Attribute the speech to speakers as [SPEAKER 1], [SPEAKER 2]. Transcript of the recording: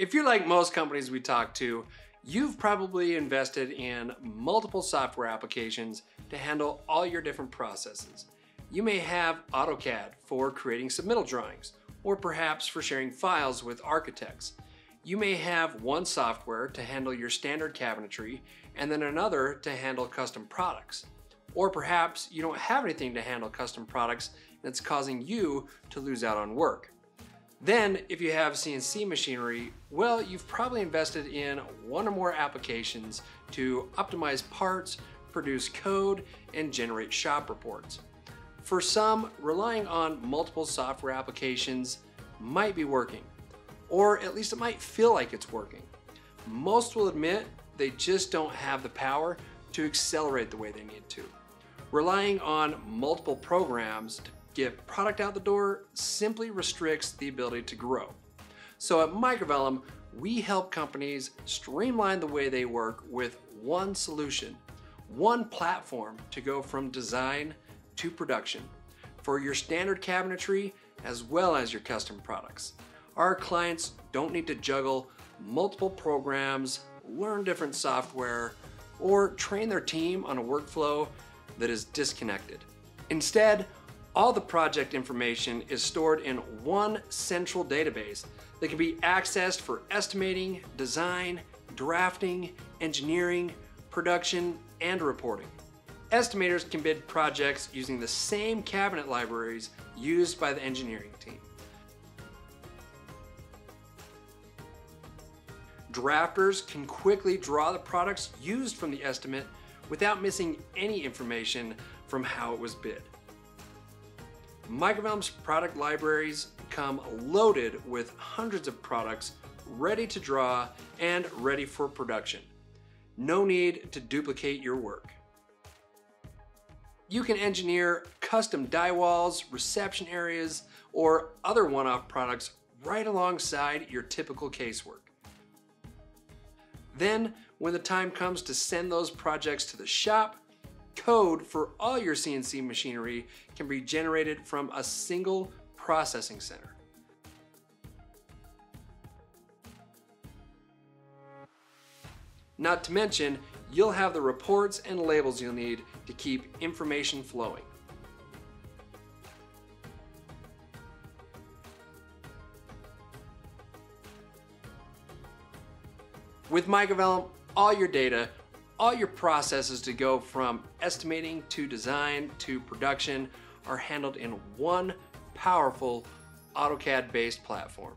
[SPEAKER 1] If you're like most companies we talk to, you've probably invested in multiple software applications to handle all your different processes. You may have AutoCAD for creating submittal drawings, or perhaps for sharing files with architects. You may have one software to handle your standard cabinetry and then another to handle custom products. Or perhaps you don't have anything to handle custom products and it's causing you to lose out on work. Then, if you have CNC machinery, well, you've probably invested in one or more applications to optimize parts, produce code, and generate shop reports. For some, relying on multiple software applications might be working, or at least it might feel like it's working. Most will admit they just don't have the power to accelerate the way they need to. Relying on multiple programs to get product out the door simply restricts the ability to grow. So at Microvellum, we help companies streamline the way they work with one solution, one platform to go from design to production for your standard cabinetry as well as your custom products. Our clients don't need to juggle multiple programs, learn different software, or train their team on a workflow that is disconnected. Instead, all the project information is stored in one central database that can be accessed for estimating, design, drafting, engineering, production, and reporting. Estimators can bid projects using the same cabinet libraries used by the engineering team. Drafters can quickly draw the products used from the estimate without missing any information from how it was bid. Microvellum's product libraries come loaded with hundreds of products ready to draw and ready for production. No need to duplicate your work. You can engineer custom die walls, reception areas, or other one-off products right alongside your typical casework. Then, when the time comes to send those projects to the shop, Code for all your CNC machinery can be generated from a single processing center. Not to mention, you'll have the reports and labels you'll need to keep information flowing. With Microvellum, all your data all your processes to go from estimating to design to production are handled in one powerful AutoCAD based platform.